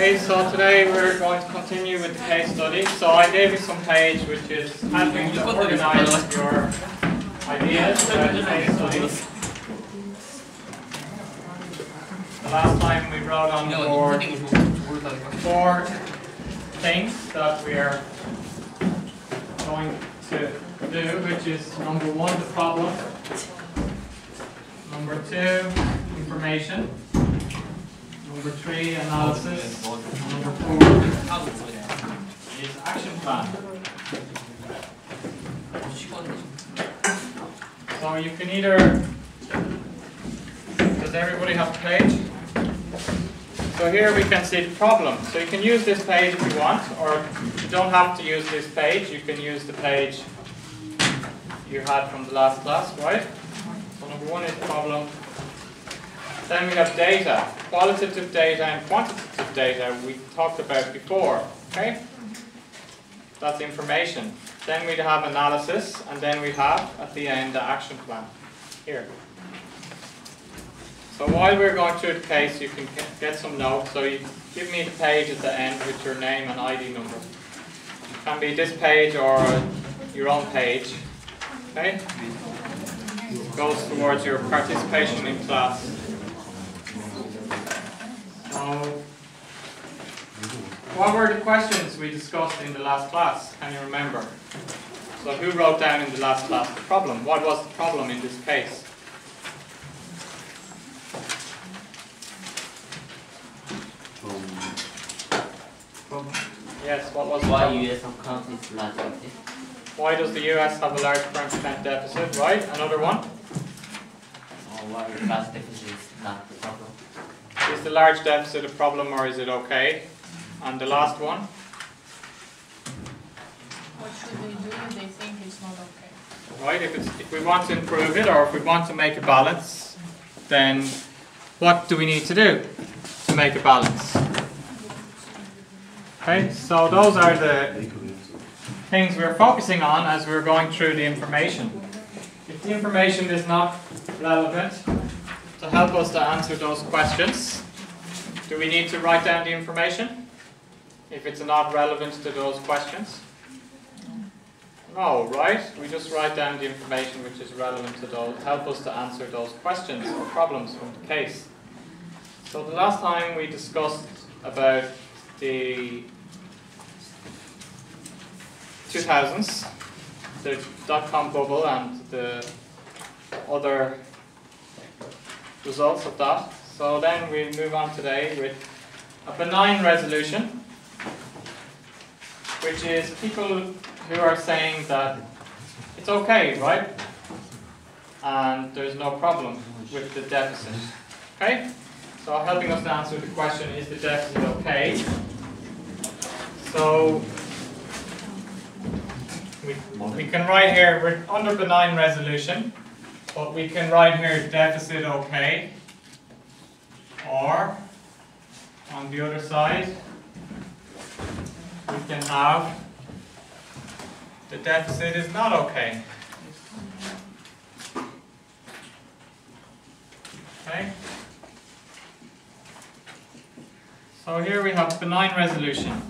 Okay, so today we're going to continue with the case study. So I gave you some page which is helping to organize your ideas about the case studies. The last time we wrote on the board four things that we are going to do, which is number one, the problem. Number two, information. Number three, analysis. Number four is action plan. So you can either, does everybody have a page? So here we can see the problem. So you can use this page if you want, or you don't have to use this page. You can use the page you had from the last class, right? So number one is problem. Then we have data, qualitative data and quantitative data we talked about before, okay? That's information. Then we have analysis, and then we have, at the end, the action plan, here. So while we're going through the case, you can get some notes. So you give me the page at the end with your name and ID number. It can be this page or your own page, okay? It goes towards your participation in class. So, what were the questions we discussed in the last class? Can you remember? So who wrote down in the last class the problem? What was the problem in this case? Um, yes, what was Why problem? US account is large like this? Why does the US have a large current account deficit, right? Another one? Or why large is not the problem? Is the large deficit a problem or is it okay? And the last one? What should they do if they think it's not okay? Right, if, it's, if we want to improve it or if we want to make a balance, then what do we need to do to make a balance? Okay, so those are the things we're focusing on as we're going through the information. If the information is not relevant to help us to answer those questions, do we need to write down the information? If it's not relevant to those questions? No, right? We just write down the information which is relevant to those, help us to answer those questions or problems from the case. So the last time we discussed about the 2000s, the dot-com bubble and the other results of that. So then we move on today with a benign resolution, which is people who are saying that it's okay, right? And there's no problem with the deficit. Okay? So helping us to answer the question, is the deficit okay? So we, we can write here, we're under benign resolution, but we can write here deficit okay. Or on the other side, we can have the deficit is not okay. Okay? So here we have benign resolution.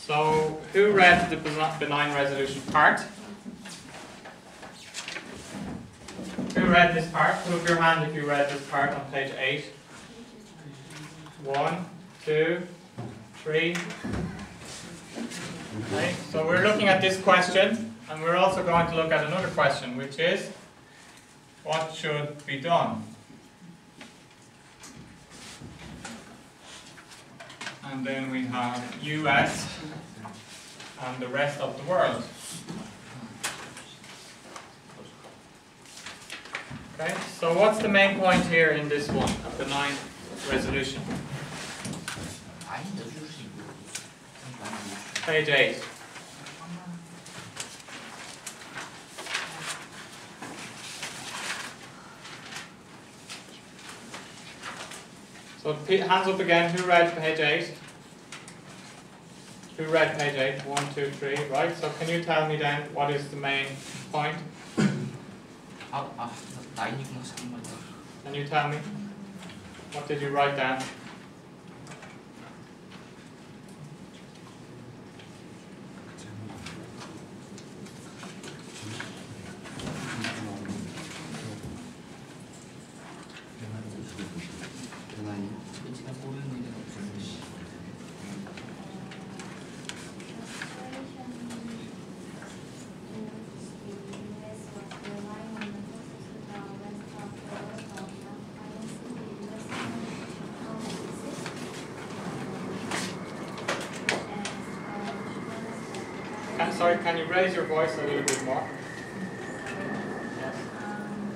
So who read the benign resolution part? Who read this part? Up your hand if you read this part on page 8. One, two, three. Okay, so we're looking at this question, and we're also going to look at another question, which is, what should be done? And then we have US and the rest of the world. Okay, so what's the main point here in this one, a benign resolution? Page 8. So hands up again, who read page 8? Who read page 8? One, two, three, right? So can you tell me then what is the main point? And you, tell me what did you write down? Voice a little bit more? Yes. Um,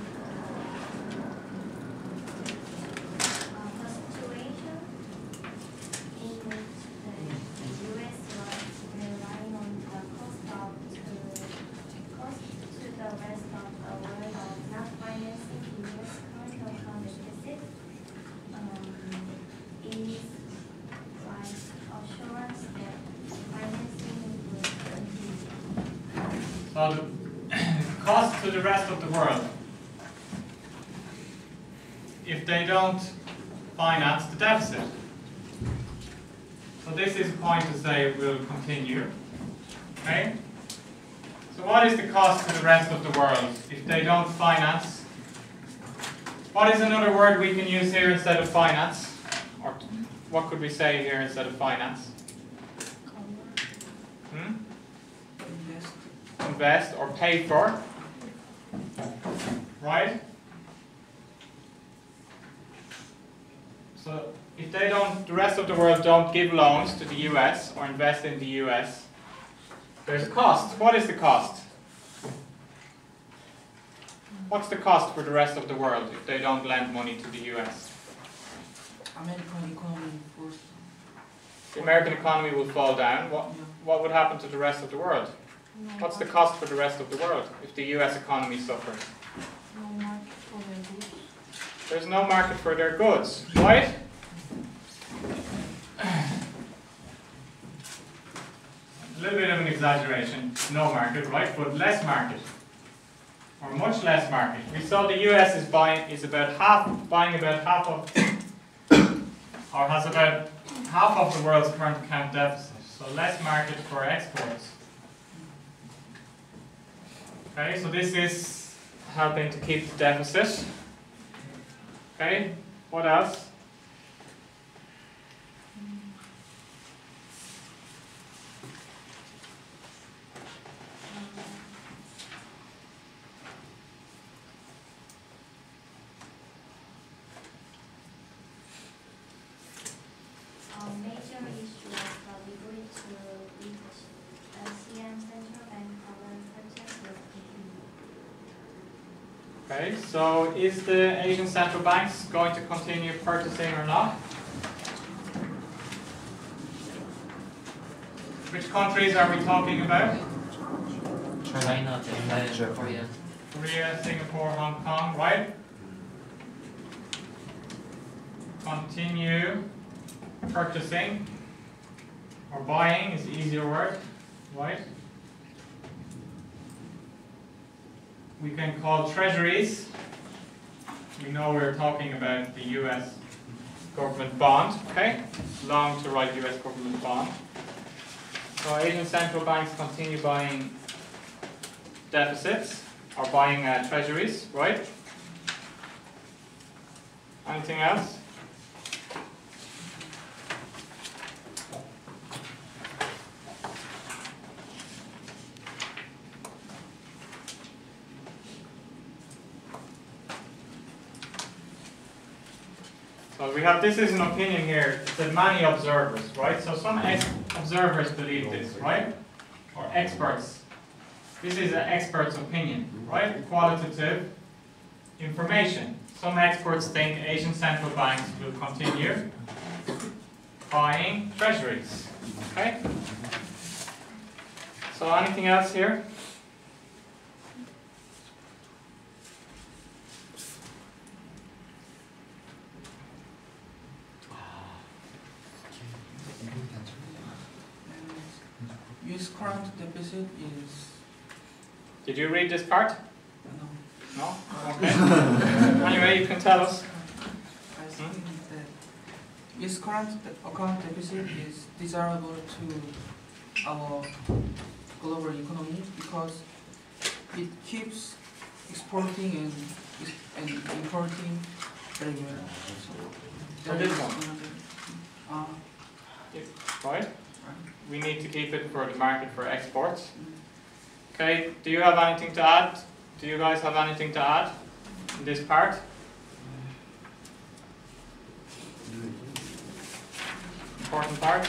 uh, the situation in which the US was relying on the cost of to cost to the rest of the world of not financing the US current account deficit um, is like assurance that financing will continue. So the cost to the rest of the world, if they don't finance the deficit. So this is a point to say will continue, okay? So what is the cost to the rest of the world if they don't finance? What is another word we can use here instead of finance? Or what could we say here instead of finance? Hmm? Invest or pay for, right? So if they don't, the rest of the world don't give loans to the US or invest in the US, there's a cost. What is the cost? What's the cost for the rest of the world if they don't lend money to the US? American economy first. The American economy will fall down. What, what would happen to the rest of the world? What's the cost for the rest of the world if the US economy suffers? No market for their goods. There's no market for their goods, right? A little bit of an exaggeration, no market, right? But less market, or much less market. We saw the US is buying is about half buying about half of, or has about half of the world's current account deficit. So less market for exports. Okay, so this is helping to keep the deficit. Okay, what else? A major issue was the liquidity to leadership. LCM central bank government purchase will continue. Okay, so is the Asian central banks going to continue purchasing or not? Which countries are we talking about? China, Japan, Korea. Korea, Singapore, Hong Kong, right? Continue purchasing or buying is the easier word, right? We can call treasuries. We know we're talking about the US government bond, okay? Long to write US government bond. So Asian central banks continue buying deficits or buying uh, treasuries, right? Anything else? So we have, this is an opinion here, that many observers, right? So some observers believe this, right? Or experts this is an expert's opinion, right? Qualitative information. Some experts think Asian central banks will continue buying treasuries. Okay? So anything else here? US current deficit is Did you read this part? no, No? Okay. anyway, you can tell us. I think that US current account deficit is desirable to our global economy because it keeps exporting and and importing very well. So So this that is one? Uh, Right? we need to keep it for the market for exports. Okay, do you have anything to add? Do you guys have anything to add in this part? Important part?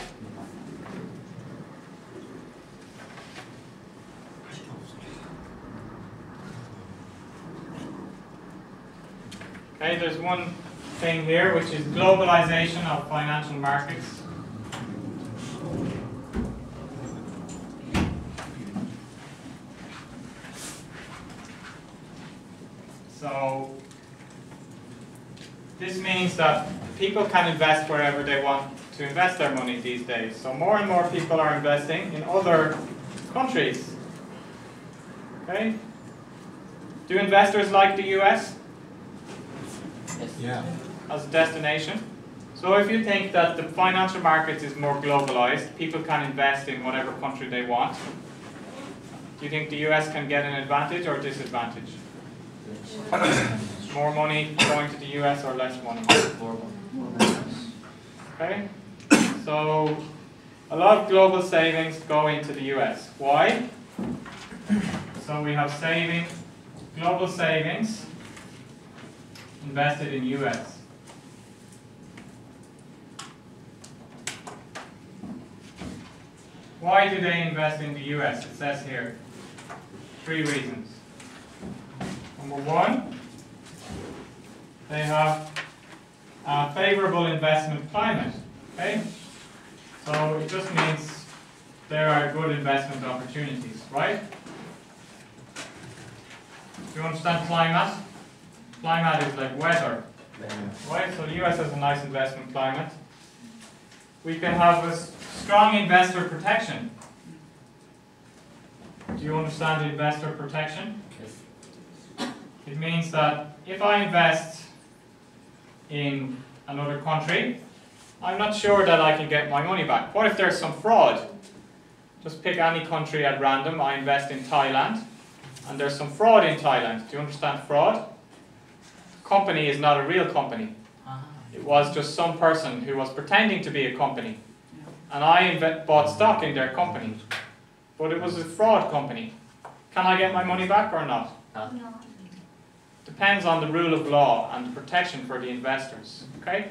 Okay, there's one thing here, which is globalization of financial markets. So this means that people can invest wherever they want to invest their money these days. So more and more people are investing in other countries. Okay? Do investors like the US Yes. Yeah. as a destination? So if you think that the financial markets is more globalized, people can invest in whatever country they want. Do you think the US can get an advantage or disadvantage? More money going to the US or less money? Okay? So a lot of global savings go into the US. Why? So we have saving, global savings invested in US. Why do they invest in the US? It says here. Three reasons. Number one, they have a favorable investment climate. Okay? So it just means there are good investment opportunities, right? Do you understand climate? Climate is like weather, right? So the US has a nice investment climate. We can have a strong investor protection. Do you understand investor protection? Yes. It means that if I invest in another country, I'm not sure that I can get my money back. What if there's some fraud? Just pick any country at random. I invest in Thailand, and there's some fraud in Thailand. Do you understand fraud? Company is not a real company. Ah. It was just some person who was pretending to be a company. And I bought stock in their company. But it was a fraud company. Can I get my money back or not? No. Depends on the rule of law and the protection for the investors. Okay?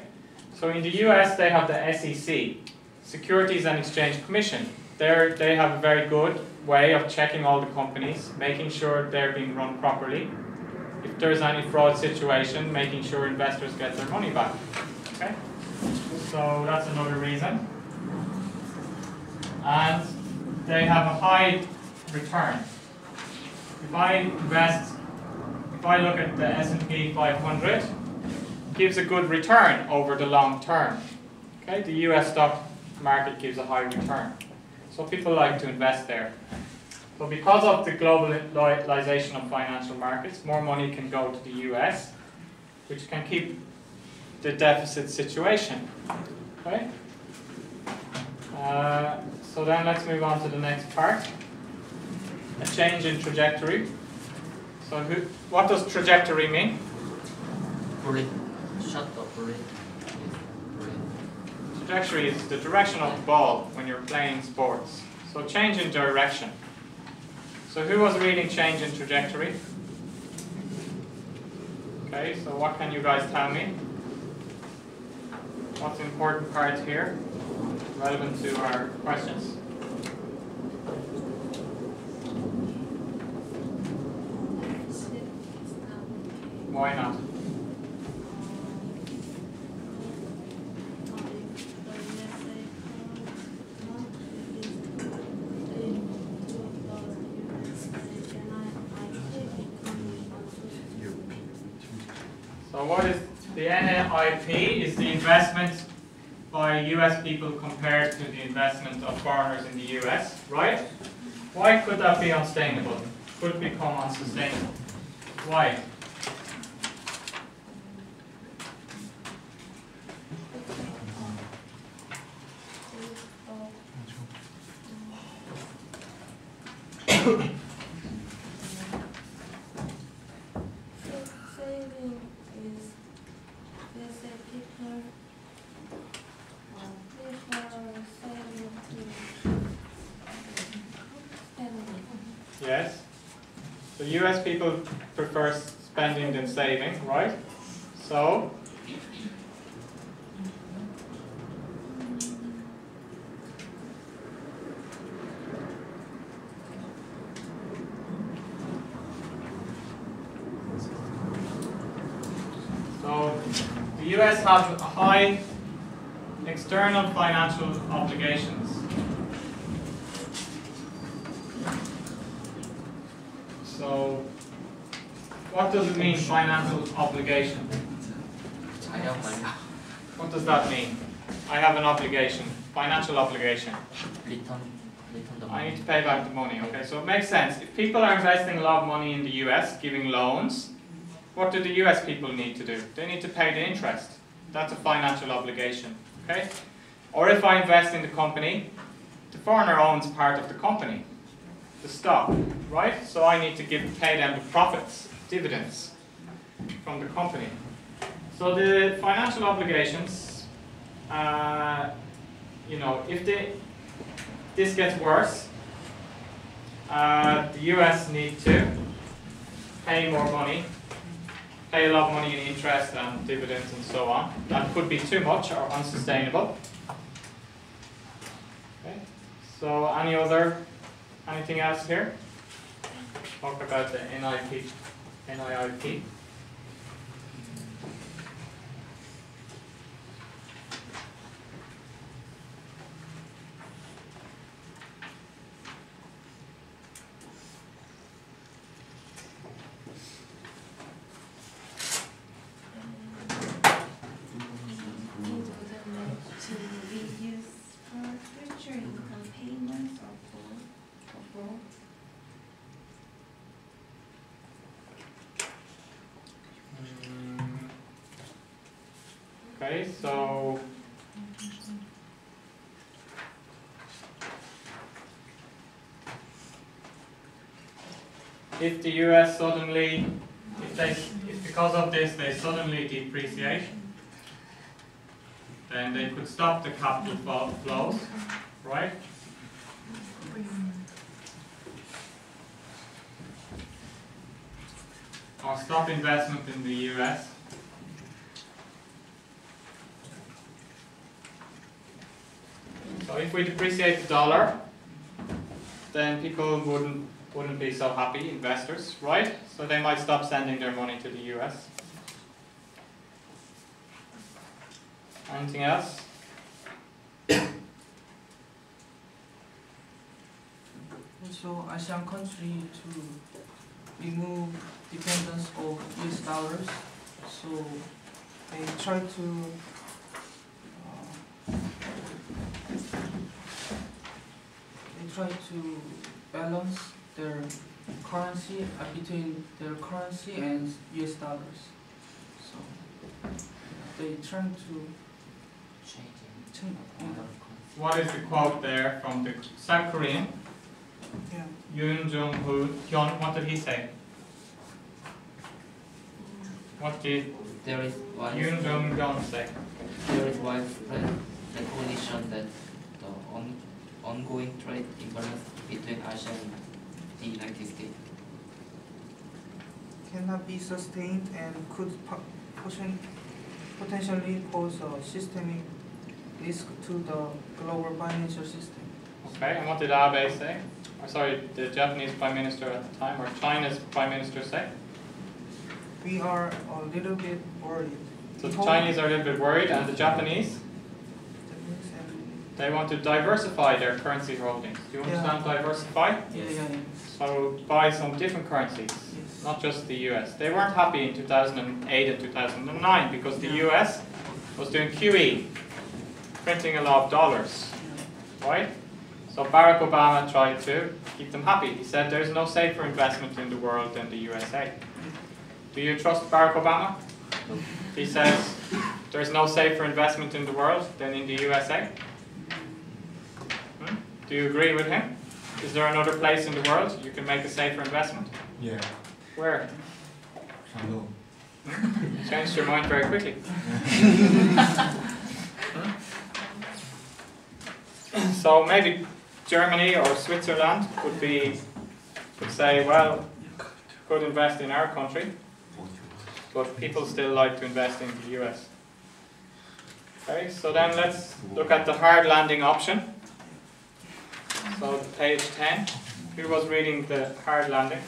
So in the US, they have the SEC, Securities and Exchange Commission. They're, they have a very good way of checking all the companies, making sure they're being run properly. If there's any fraud situation, making sure investors get their money back. Okay? So that's another reason. And they have a high return. If I invest if I look at the S&P 500, it gives a good return over the long term. Okay, the US stock market gives a high return. So people like to invest there. So because of the globalization of financial markets, more money can go to the US, which can keep the deficit situation. Okay? Uh, so then let's move on to the next part. A change in trajectory. So who, what does trajectory mean? Bullet. Shut up. Bullet. Trajectory is the direction of the ball when you're playing sports. So change in direction. So who was reading change in trajectory? Okay, so what can you guys tell me? What's the important part here? Relevant to our questions? Why not? So what is the NIP is the investment by US people compared to the investment of foreigners in the US, right? Why could that be unsustainable? Could become unsustainable. Why? Saving is, let's say people, uh, prefer saving to spending. Yes. So US people prefer spending than saving, right? So So The US have high external financial obligations. So, what does it mean, financial obligation? I have money. What does that mean? I have an obligation, financial obligation. Return, return the I need to pay back the money, okay? So it makes sense. If people are investing a lot of money in the US, giving loans, what do the US people need to do? They need to pay the interest. That's a financial obligation, okay? Or if I invest in the company, the foreigner owns part of the company, the stock, right? So I need to give pay them the profits, dividends from the company. So the financial obligations, uh, you know, if they this gets worse, uh, the US need to pay more money, pay a lot of money in interest and dividends and so on. That could be too much or unsustainable. Okay. So any other, anything else here? Talk about the NIP, NIIP. It would like to reduce for future income payments or both, or both. Mm. Okay, so if the US suddenly, if they, if because of this they suddenly depreciate, then they could stop the capital flows, right? Or stop investment in the US. So if we depreciate the dollar, then people wouldn't wouldn't be so happy, investors, right? So they might stop sending their money to the US. Anything else? Also, ASEAN country to remove dependence of US dollars. So they try to uh, they try to balance their currency uh, between their currency and US dollars. So they try to change. Order. What is the quote there from the South Korean? Yeah. Yoon Jong Ho Hyun, what did he say? What did There is Yoon widespread, Jong Hyun say? there is widespread recognition that the on, ongoing trade imbalance between Asia and the United States cannot be sustained and could potentially pose a systemic risk to the global financial system. Okay, and what did Abe say? Or sorry, the Japanese Prime Minister at the time, or China's Prime Minister say? We are a little bit worried. So the Chinese are a little bit worried, and the Japanese, Japanese and- they want to diversify their currency holdings. Do you Yeah. understand diversify? Yeah, yeah, yeah. So buy some different currencies, Yes. not just the US. They weren't happy in 2008 and 2009 because the US was doing QE, printing a lot of dollars, right? So Barack Obama tried to keep them happy. He said there's no safer investment in the world than the USA. Do you trust Barack Obama? He says there's no safer investment in the world than in the USA. Do you agree with him? Is there another place in the world you can make a safer investment? Yeah, Where? Shandong. Changed your mind very quickly. so maybe Germany or Switzerland would be could say, well, could invest in our country, but people still like to invest in the US. Okay, so then let's look at the hard landing option. So page 10, who was reading the hard landing?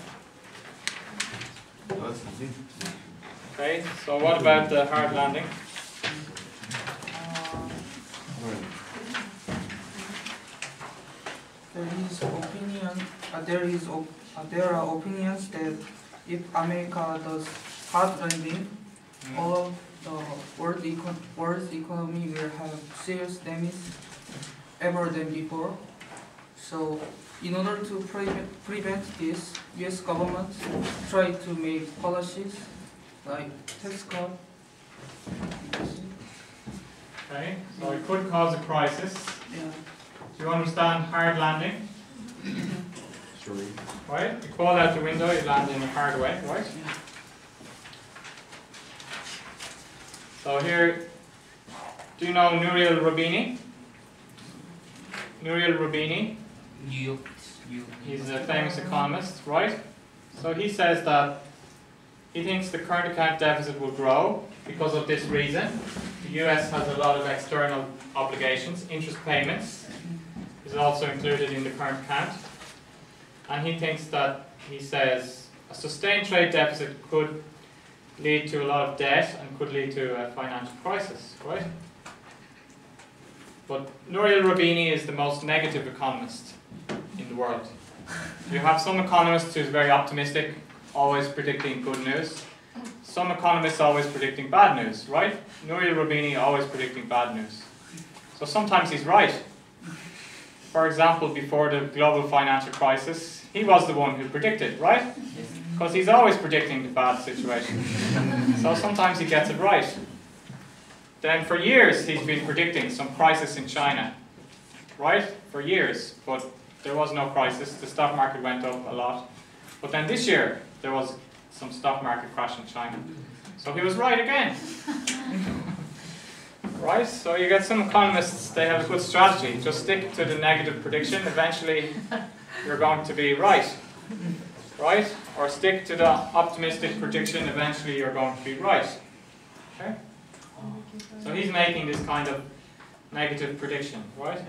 Okay, so what about the hard landing? There is opinion. Uh, there is op uh, there are opinions that if America does hard landing, mm. all the world, econ world economy will have serious damage ever than before. So, in order to prevent, prevent this, U.S. government try to make policies like tax cut. Okay, so it could cause a crisis. Yeah. Do you understand hard landing? Right? You fall out the window, you land in a hard way, right? So here, do you know Nouriel Roubini? Nouriel Roubini, He's a famous economist, right? So he says that he thinks the current account deficit will grow because of this reason. The US has a lot of external obligations, interest payments is also included in the current account. And he thinks that, he says, a sustained trade deficit could lead to a lot of debt and could lead to a financial crisis, right? But Nouriel Roubini is the most negative economist in the world. You have some economists who's very optimistic, always predicting good news. Some economists always predicting bad news, right? Nouriel Roubini always predicting bad news. So sometimes he's right. For example, before the global financial crisis, he was the one who predicted, right? Because he's always predicting the bad situation. so sometimes he gets it right. Then for years he's been predicting some crisis in China, right? For years, but there was no crisis. The stock market went up a lot. But then this year there was some stock market crash in China. So he was right again. right? So you get some economists, they have a good strategy. Just stick to the negative prediction. Eventually you're going to be right. Right? Or stick to the optimistic prediction. Eventually you're going to be right. Okay? So he's making this kind of negative prediction, right?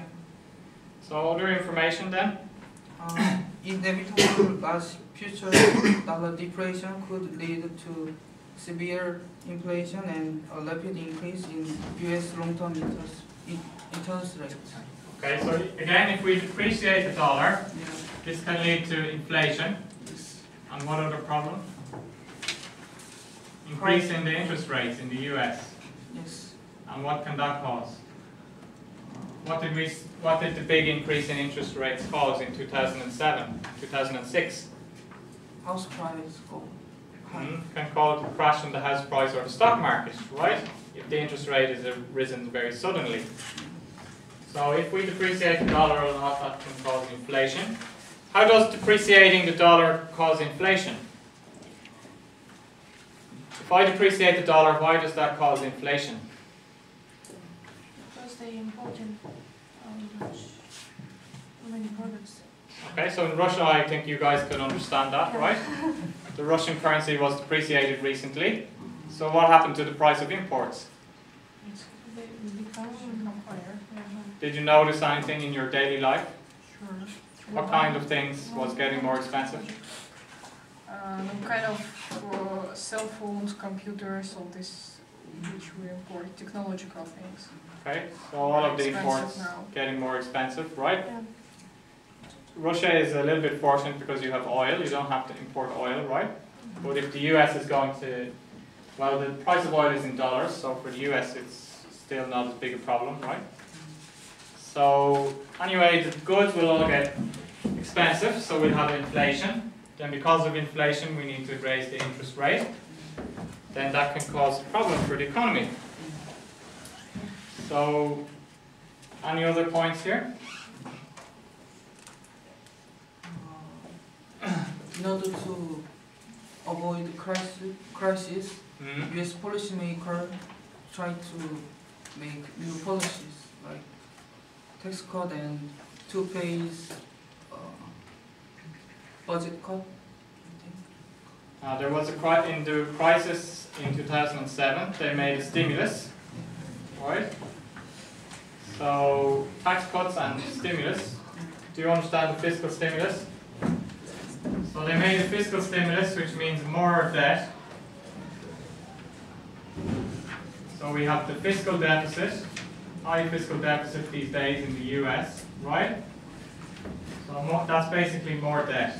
So other information then? Uh, inevitable large future dollar depression could lead to severe inflation and a rapid increase in U.S. long-term interest, interest rates. Okay, so again, if we depreciate the dollar, Yeah. this can lead to inflation. And what other problem? Increase in the interest rates in the US. Yes. And what can that cause? What did we, what did the big increase in interest rates cause in 2007, 2006? House prices go high. Hmm, Can cause a crash in the house price or the stock market, right? If the interest rate is risen very suddenly. So if we depreciate the dollar a lot, that can cause inflation. How does depreciating the dollar cause inflation? If I depreciate the dollar, why does that cause inflation? Because they um, much, many products. Okay, so in Russia, I think you guys can understand that, right? The Russian currency was depreciated recently. So what happened to the price of imports? It's, they become, become higher. Did you notice anything in your daily life? Sure. What kind of things was getting more expensive? Um, kind of uh, cell phones, computers, all this which we import, technological things. Okay, so all of the imports now. getting more expensive, right? Yeah. Russia is a little bit fortunate because you have oil, you don't have to import oil, right? But if the US is going to, well, the price of oil is in dollars, so for the US it's still not as big a problem, right? So anyway, the goods will all get expensive, so we'll have inflation. Then because of inflation, we need to raise the interest rate. Then that can cause a problem for the economy. So, any other points here? In order to avoid crisis, crisis, Hmm? U.S. policymaker try to make new policies like tax cut and two-phase uh, there was a cri- in the crisis in 2007. They made a stimulus, right? So tax cuts and stimulus. Do you understand the fiscal stimulus? So they made a fiscal stimulus, which means more debt. So we have the fiscal deficit, high fiscal deficit these days in the U.S., right? more, that's basically more debt.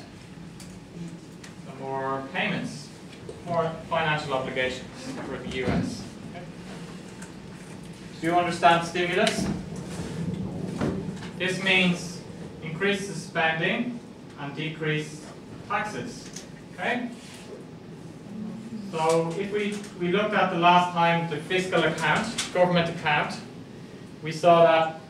More payments, more financial obligations for the US. Okay. Do you understand stimulus? This means increase the spending and decrease taxes. Okay? So if we, we looked at the last time the fiscal account, government account, we saw that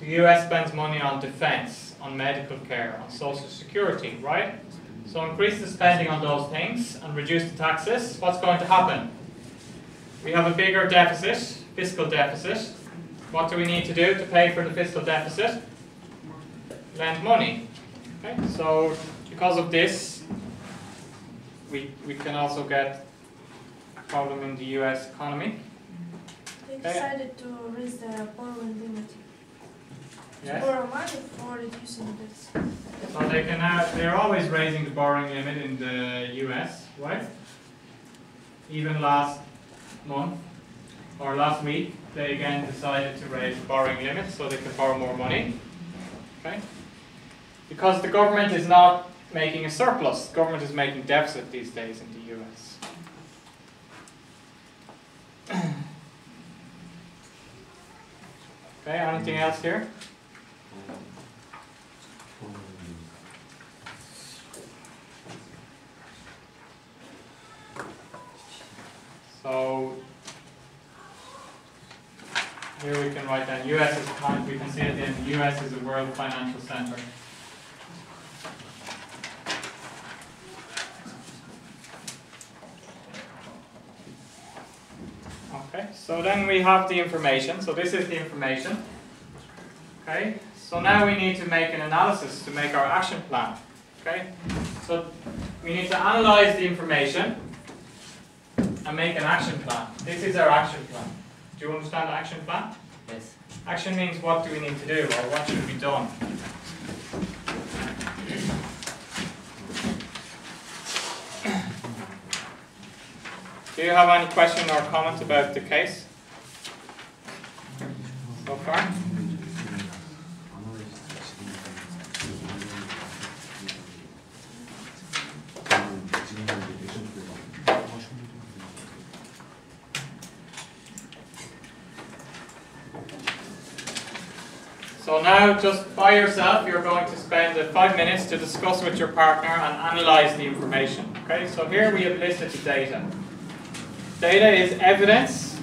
the US spends money on defense, on medical care, on social security, right? So increase the spending on those things and reduce the taxes, what's going to happen? We have a bigger deficit, fiscal deficit. What do we need to do to pay for the fiscal deficit? Lend money. Okay, so because of this, we, we can also get a problem in the US economy. They decided to raise the borrowing limit. Yes? borrow money for reducing this. So they can now, they're always raising the borrowing limit in the US, right? Even last month or last week, they again decided to raise the borrowing limit so they can borrow more money. Okay? Because the government is not making a surplus, the government is making deficit these days in the US. Okay, anything else here? So here we can write down US is we can see the end US is a world financial center. Okay, so then we have the information. So this is the information. Okay, so now we need to make an analysis to make our action plan. Okay, so we need to analyze the information and make an action plan. This is our action plan. Do you understand the action plan? Yes. Action means what do we need to do or what should be done. Do you have any question or comment about the case so far? Just by yourself, you're going to spend five minutes to discuss with your partner and analyze the information. Okay, so here we have listed the data. Data is evidence,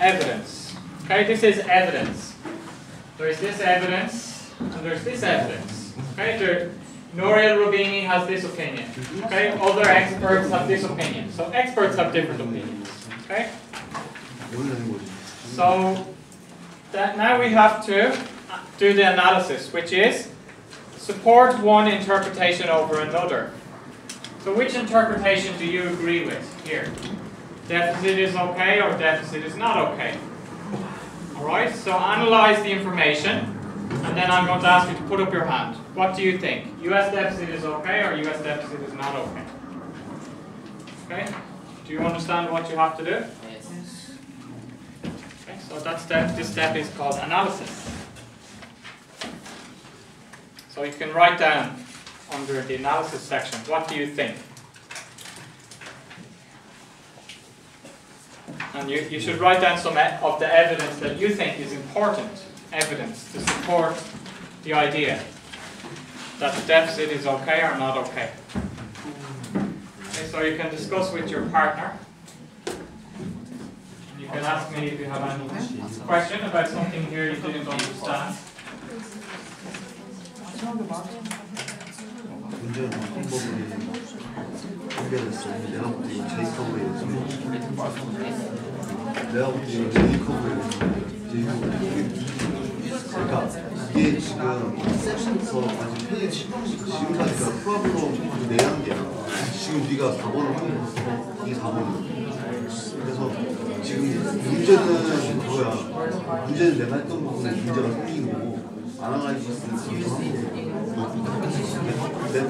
evidence. Okay, this is evidence. There is this evidence, and there's this evidence. Okay, there, Nouriel Roubini has this opinion. Okay, other experts have this opinion. So experts have different opinions. Okay. So that now we have to do the analysis, which is support one interpretation over another. So which interpretation do you agree with here? Deficit is okay or deficit is not okay? Alright, so analyze the information and then I'm going to ask you to put up your hand. What do you think? US deficit is okay or US deficit is not okay? Okay? Do you understand what you have to do? Yes. Okay, so that step, this step is called analysis. So you can write down under the analysis section, what do you think? And you, you should write down some of the evidence that you think is important evidence to support the idea that the deficit is okay or not okay. Okay, so you can discuss with your partner. And you can ask me if you have any question about something here you didn't understand. 문제는 방법이 제이커브에 제이커브 그러니까 이게 지금 섹션에서 아직 페이지 지금까지가 프로블럼 내한계야. 지금 네가 4번을 하는 거야. 이게 4번이야. 그래서 지금 문제는 그거야. 문제는 내가 했던 부분에 문제가 생긴 거고 거고. 내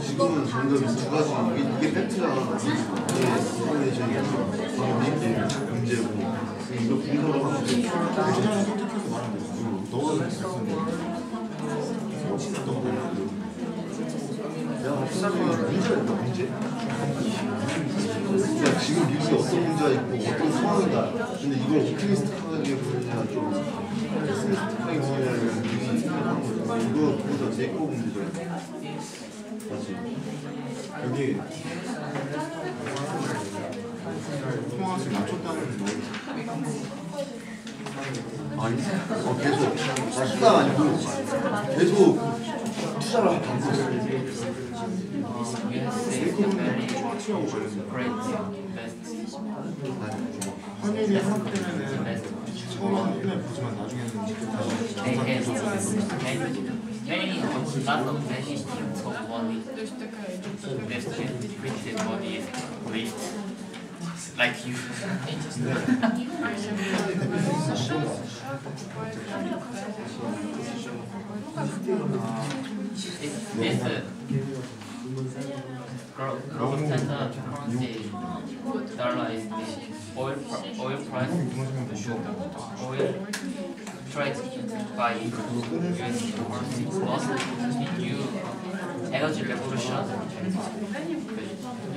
지금은 방금 두 가지 이게, 이게 팩트가 이게 문제고 이거 분석을 하면 되게 선택해서 말하면 되고 너는 문제가 있다, 문제? 야, 지금 미국에 어떤 문제가 있고 어떤 상황이다. 근데 이걸 오프티미스틱하게 보느냐, 좀 페시미스틱하게 보느냐는 미국이. 이거 보다 제이코 문제죠. 맞지? 여기 통화수 맞췄다는 거. 아니, 어, 계속 나 수당 아니고 계속 투자를 받고 있어. You save the many great best 화면이 하나 때문에 처음은 화면 보지만 나중에는 다시 they have many many lot of many of body. This treated body is complete. like you. growth center. Dollar is the oil, oil price, oil trade by US energy revolution.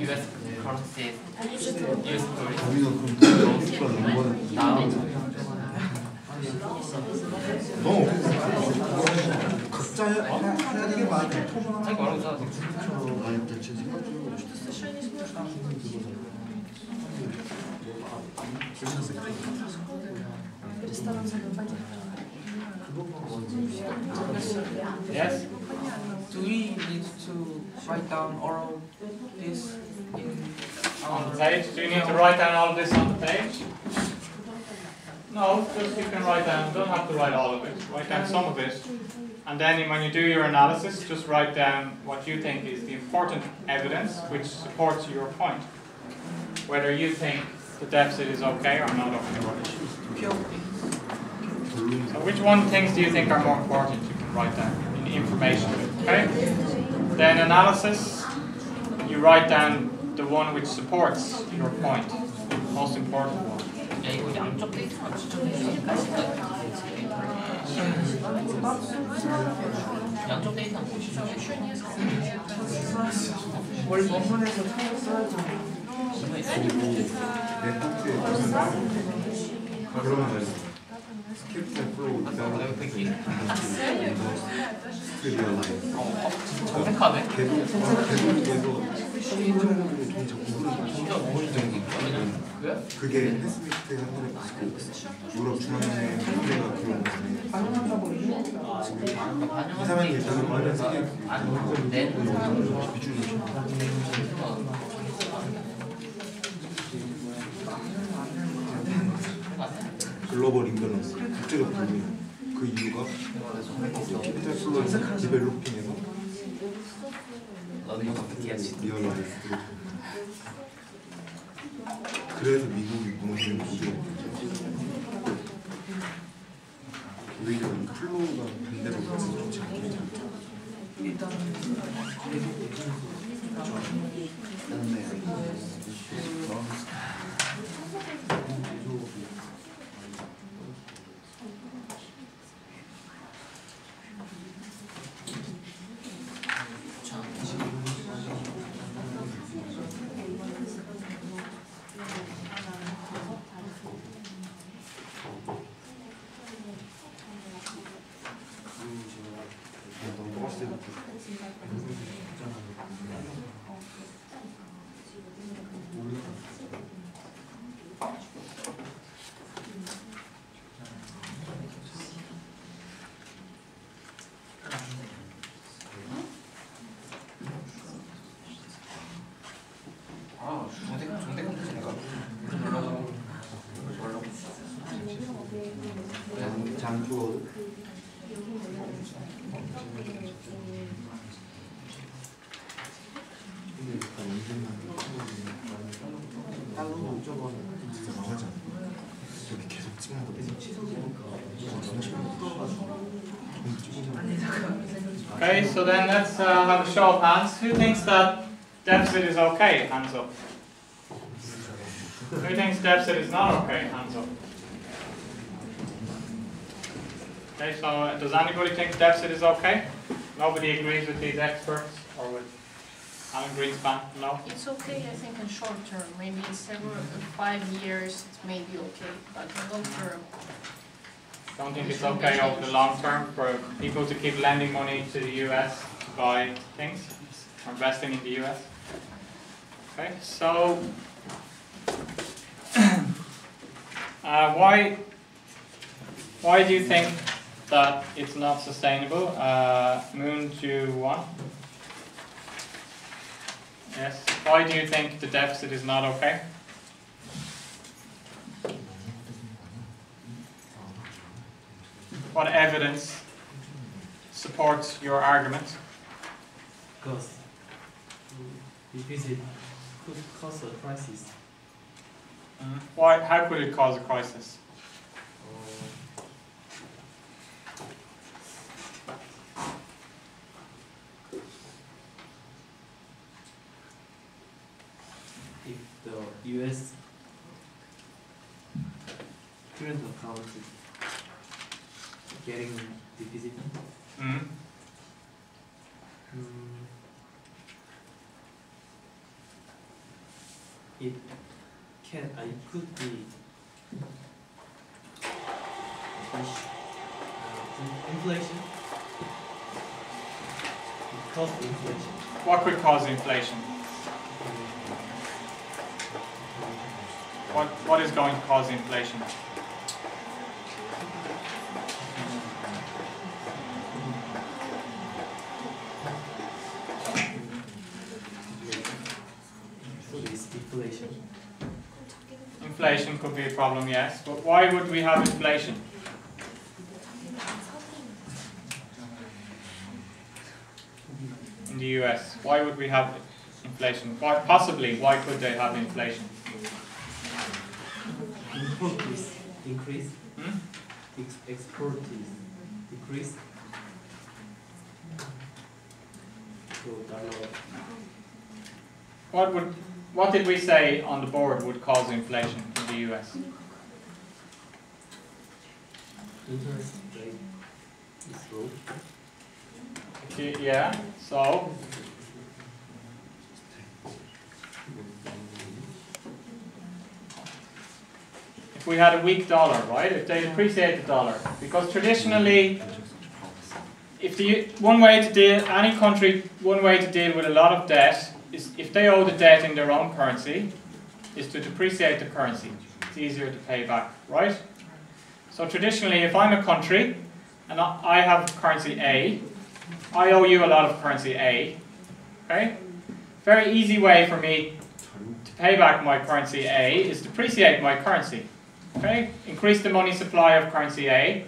US 프로세스 뉴 스토리 우리는 그럼 영국과 일본 다음 너 각자 해야 되게 많이 토론하는 자기 말하고 있잖아 아니 대체 생각 좀 Yes. Do we need to write down oral this? On the page? Do you need to write down all of this on the page? No, just you can write down, don't have to write all of it. Write down some of it. And then when you do your analysis, just write down what you think is the important evidence which supports your point. Whether you think the deficit is okay or not okay. So which one things do you think are more important you can write down in information okay? Then analysis, you write down the one which supports your point, most important one. 야 이거 양쪽 데이터만 추천해. 양쪽 데이터만 추천해. 뭘 원문에서 써야죠. 내 탁트에 그러면 스크립트 플로우 그다음에 스크립트 라인 정색하네. 계속 계속해서 그게 패스미트 한번에 맞고 유럽 중앙은행 문제가 그런 거잖아요. 지금 회사면 일단은 원래 세계 비중이 글로벌 인더런스 국제적 부분 그 이유가 디벨로핑에서 너는 어떻게 해야지? 리얼 라이즈 그래서 미국이 무너지는 거죠 오히려 이 플로우가 반대로 가면 좋지 않겠죠 일단 너무 Okay, so then let's uh, have a show of hands. Who thinks that deficit is okay? Hands up. Who thinks deficit is not okay? Hands up. Okay, so uh, does anybody think deficit is okay? Nobody agrees with these experts or with Alan Greenspan? No? It's okay, I think, in short term, maybe in several, five years, it may be okay, but in long term, Don't think it's okay over the long term for people to keep lending money to the US to buy things or investing in the US? Okay, so uh, why why do you think that it's not sustainable? Uh, Moon Ju one. Yes. Why do you think the deficit is not okay? What evidence supports your argument? Because it could cause a crisis. Mm-hmm. Why? How could it cause a crisis? If the U.S. current account getting deficit, Mm. mm, it can I could be inflation. Uh, inflation. It caused inflation. What could cause inflation? What What is going to cause inflation? It's deflation. Inflation could be a problem, yes. But why would we have inflation? In the US, why would we have inflation? Why, possibly, why could they have inflation? Import is increase, Hmm? ex- export is decrease. So What would what did we say on the board would cause inflation in the US? Yeah, so if we had a weak dollar, right? If they appreciate the dollar, because traditionally, if the one way to deal any country, one way to deal with a lot of debt is if they owe the debt in their own currency, is to depreciate the currency. It's easier to pay back, right? So traditionally, if I'm a country and I have currency A, I owe you a lot of currency A. Okay? Very easy way for me to pay back my currency A is to depreciate my currency. Okay? Increase the money supply of currency A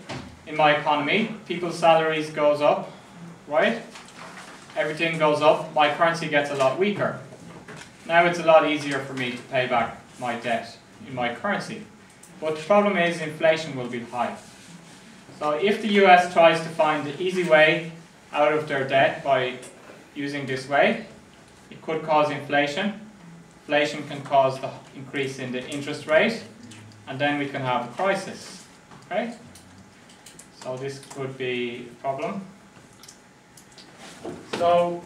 in my economy. People's salaries goes up, right? Everything goes up. My currency gets a lot weaker. Now it's a lot easier for me to pay back my debt in my currency. But the problem is inflation will be high. So if the US tries to find the easy way out of their debt by using this way, it could cause inflation. Inflation can cause the increase in the interest rate, and then we can have a crisis. Okay? So this could be a problem. So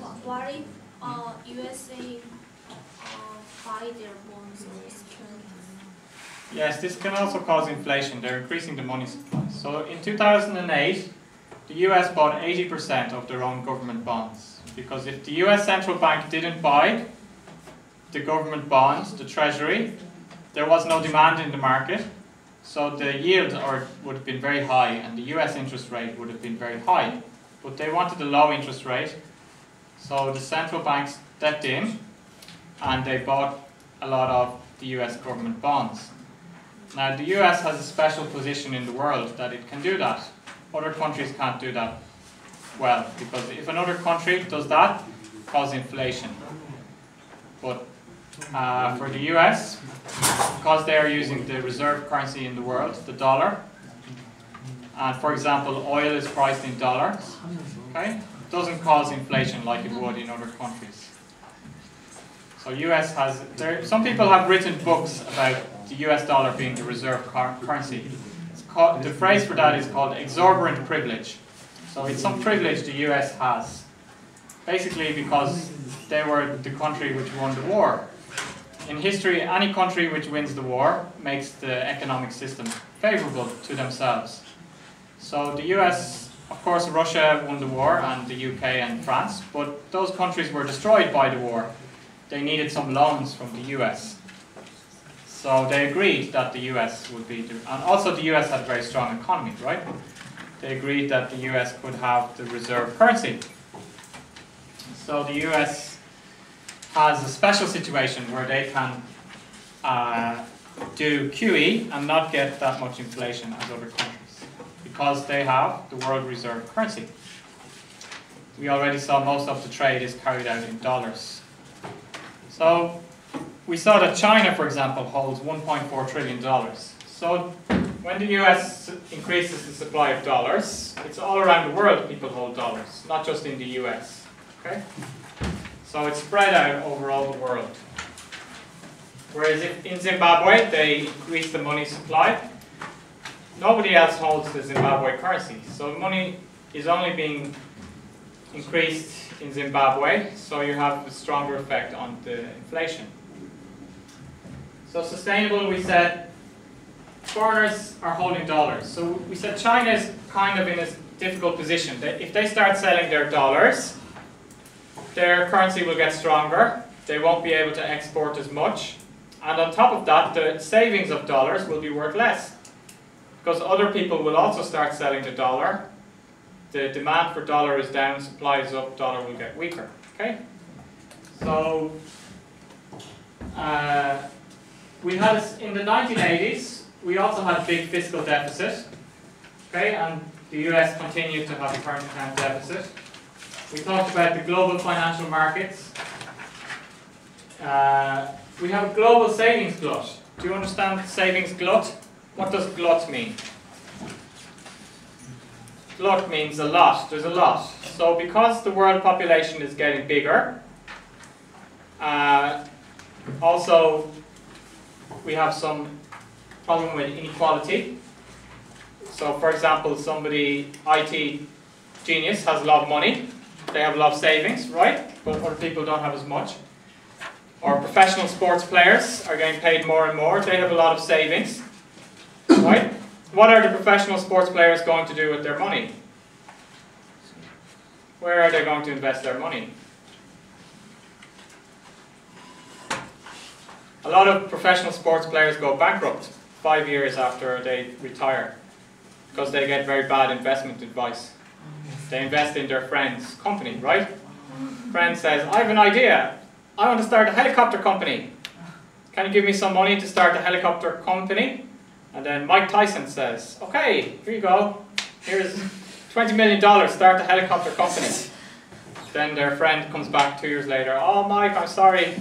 Wha- What if uh, USA uh, buy their bonds? Yes, this can also cause inflation. They're increasing the money supply. So in 2008, the US bought 80% of their own government bonds. Because if the US central bank didn't buy the government bonds, the treasury, there was no demand in the market. So the yield or would have been very high and the US interest rate would have been very high. But they wanted a low interest rate. So the central banks stepped in and they bought a lot of the US government bonds. Now, the US has a special position in the world that it can do that. Other countries can't do that well, because if another country does that, cause inflation. But uh, for the US, because they are using the reserve currency in the world, the dollar, and for example, oil is priced in dollars, okay, doesn't cause inflation like it would in other countries. So US has, there, some people have written books about the US dollar being the reserve currency. Called, the phrase for that is called exorbitant privilege. So it's some privilege the US has, basically because they were the country which won the war. In history, any country which wins the war makes the economic system favorable to themselves. So the US, of course, Russia won the war, and the UK and France, but those countries were destroyed by the war. They needed some loans from the US. So they agreed that the US would be, the, and also the US had a very strong economy, right? They agreed that the US could have the reserve currency. So the US has a special situation where they can uh, do QE and not get that much inflation as other countries because they have the world reserve currency. We already saw most of the trade is carried out in dollars. So we saw that China, for example, holds 1.4 trillion dollars. So when the US increases the supply of dollars, it's all around the world people hold dollars, not just in the US. Okay? So it's spread out over all the world. Whereas in Zimbabwe they increase the money supply, nobody else holds the Zimbabwe currency. So money is only being increased in Zimbabwe, so you have a stronger effect on the inflation. So sustainable, we said, foreigners are holding dollars. So we said China is kind of in a difficult position. They, if they start selling their dollars, their currency will get stronger. They won't be able to export as much. And on top of that, the savings of dollars will be worth less. Because other people will also start selling the dollar. The demand for dollar is down, supply is up, dollar will get weaker. Okay? So, uh, we had, in the 1980s, we also had a big fiscal deficit. Okay, and the US continued to have a current account deficit. We talked about the global financial markets. Uh, we have a global savings glut. Do you understand savings glut? What does glut mean? Glut means a lot. There's a lot. So because the world population is getting bigger, uh, also we have some problem with inequality. So for example, somebody, IT genius, has a lot of money. They have a lot of savings, right? But other people don't have as much. Or professional sports players are getting paid more and more. They have a lot of savings, right? What are the professional sports players going to do with their money? Where are they going to invest their money? A lot of professional sports players go bankrupt five years after they retire because they get very bad investment advice. Mm-hmm. They invest in their friend's company, right? Friend says, I have an idea. I want to start a helicopter company. Can you give me some money to start a helicopter company? And then Mike Tyson says, okay, here you go. Here's $20 million, start a helicopter company. Then their friend comes back two years later, oh Mike, I'm sorry,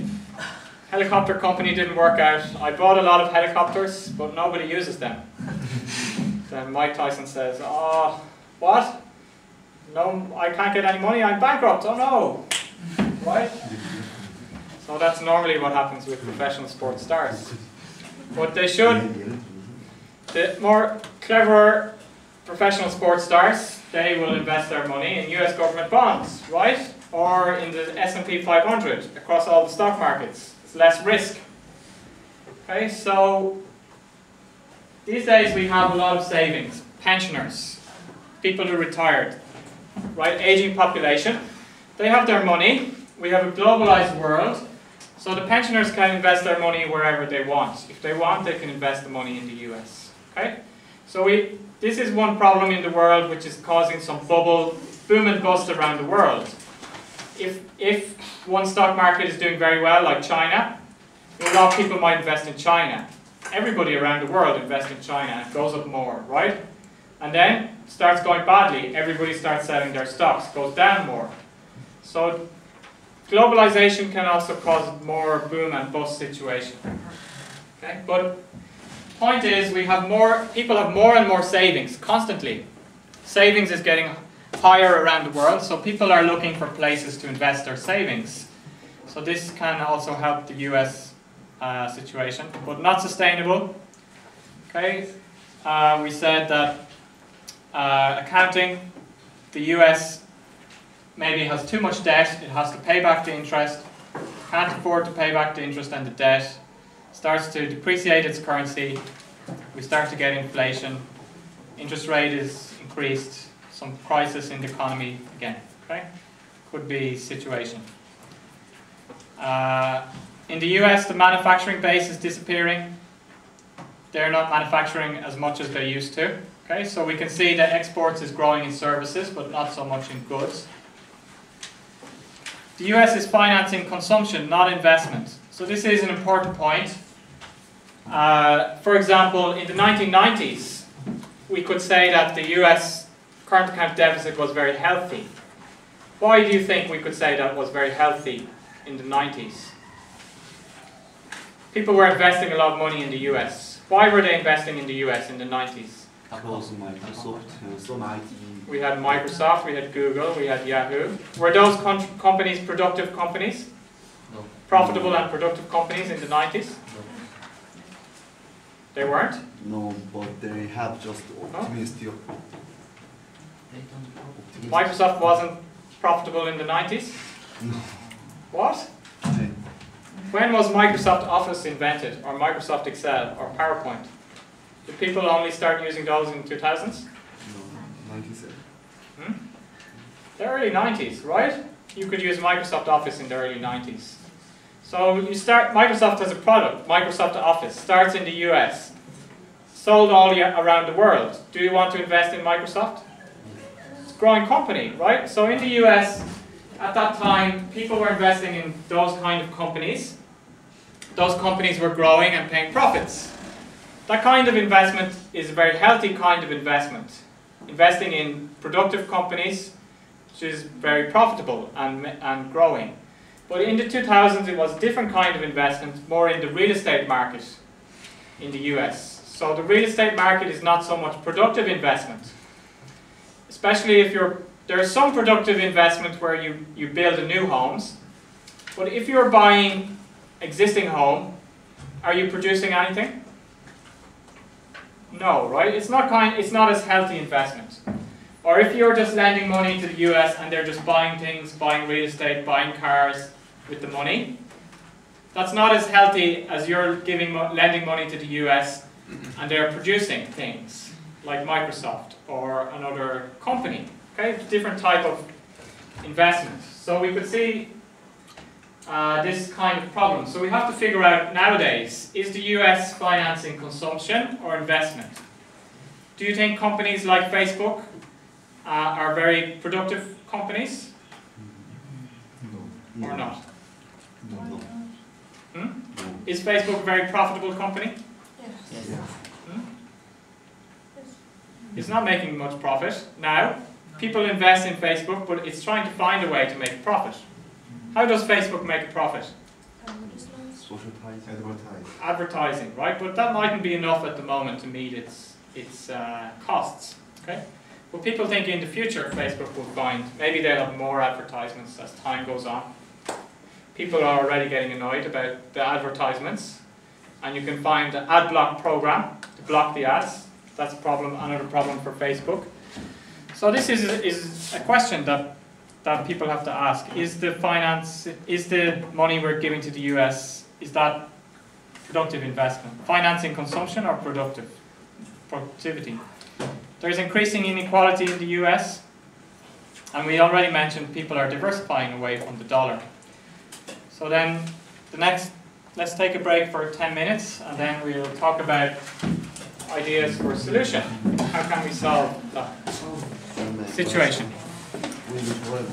helicopter company didn't work out. I bought a lot of helicopters, but nobody uses them. then Mike Tyson says, oh, what? No, I can't get any money, I'm bankrupt, oh no. Right? So that's normally what happens with professional sports stars. But they should, the more clever professional sports stars, they will invest their money in US government bonds, right? Or in the S&P 500 across all the stock markets. It's less risk. Okay, so these days we have a lot of savings, pensioners, people who retired, right? Aging population. They have their money. We have a globalized world. So the pensioners can invest their money wherever they want. If they want, they can invest the money in the US. Okay? So we, this is one problem in the world which is causing some bubble, boom and bust around the world. If, if one stock market is doing very well, like China, a lot of people might invest in China. Everybody around the world invests in China. It goes up more, right? And then starts going badly. Everybody starts selling their stocks. Goes down more. So globalization can also cause more boom and bust situation. Okay, but point is we have more people have more and more savings constantly. Savings is getting higher around the world, so people are looking for places to invest their savings. So this can also help the US uh, situation, but not sustainable. Okay, uh, we said that uh, accounting, the US maybe has too much debt, it has to pay back the interest, can't afford to pay back the interest and the debt, starts to depreciate its currency, we start to get inflation, interest rate is increased, some crisis in the economy again. Okay, could be situation. Uh, in the US, the manufacturing base is disappearing. They're not manufacturing as much as they used to. Okay, so we can see that exports is growing in services, but not so much in goods. The US is financing consumption, not investment. So this is an important point. Uh, for example, in the 1990s, we could say that the US current account deficit was very healthy. Why do you think we could say that was very healthy in the 90s? People were investing a lot of money in the US. Why were they investing in the US in the 90s? Because Microsoft uh, and some IT. We had Microsoft, we had Google, we had Yahoo. Were those con- companies productive companies? No. Profitable and productive companies in the 90s? No. They weren't? No, but they have just optimistic. They. Microsoft wasn't profitable in the 90s? No. What? When was Microsoft Office invented, or Microsoft Excel, or PowerPoint? Did people only start using those in 2000s? No, 97. Hmm? The early 90s, right? You could use Microsoft Office in the early 90s. So you start, Microsoft as a product, Microsoft Office, starts in the US, sold all around the world. Do you want to invest in Microsoft? It's a growing company, right? So in the US, at that time, people were investing in those kind of companies. Those companies were growing and paying profits. That kind of investment is a very healthy kind of investment. Investing in productive companies, which is very profitable and, and growing. But in the 2000s, it was a different kind of investment, more in the real estate market in the US. So the real estate market is not so much productive investment. Especially if you're, there's some productive investment where you, you build new homes. But if you're buying existing home, are you producing anything? No, right? It's not kind. It's not as healthy investment. Or if you're just lending money to the U.S. and they're just buying things, buying real estate, buying cars with the money, that's not as healthy as you're giving lending money to the U.S. and they're producing things like Microsoft or another company. Okay, different type of investment. So we could see uh, this kind of problem. So we have to figure out nowadays, is the US financing consumption or investment? Do you think companies like Facebook uh, are very productive companies No. or not? No. No. Hmm? No. Is Facebook a very profitable company? Yes. Hmm? It's not making much profit now. People invest in Facebook, but it's trying to find a way to make profit. How does Facebook make a profit? Social ties. Advertise. advertising, right? But that mightn't be enough at the moment to meet its its uh, costs. Okay, but people think in the future Facebook will find maybe they'll have more advertisements as time goes on. People are already getting annoyed about the advertisements, and you can find the ad block program to block the ads. That's a problem. Another problem for Facebook. So this is is a question that that people have to ask: Is the finance, is the money we're giving to the U.S. is that productive investment, financing consumption or productive productivity? There's increasing inequality in the U.S. And we already mentioned people are diversifying away from the dollar. So then, the next, let's take a break for 10 minutes and then we'll talk about ideas for solution. How can we solve that situation? We will